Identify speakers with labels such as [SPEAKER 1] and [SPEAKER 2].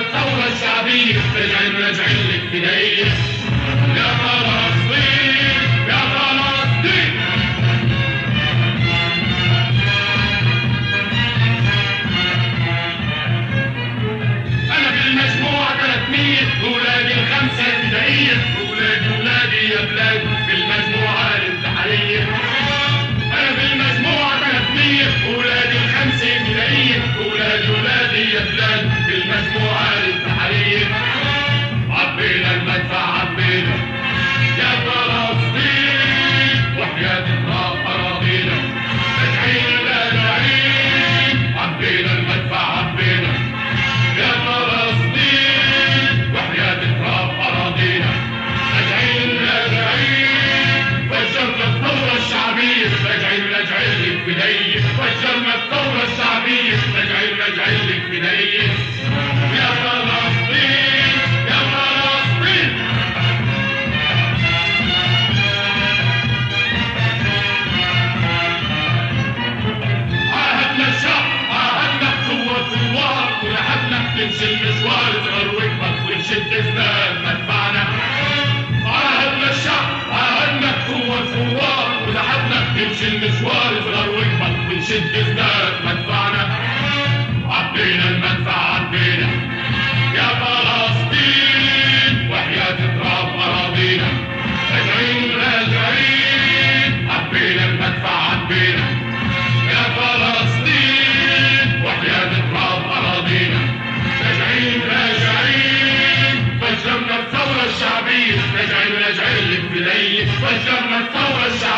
[SPEAKER 1] الثورة الشعبية ترجع نرجع بدايه نمشي المشوار تغير وكبر ونشد زبال مدفعنا على هدنا الشعب على هدنا هو الثوار وتحدنا المشوار تغير وجهك ونشد زبال فجرنا الثورة الشعبية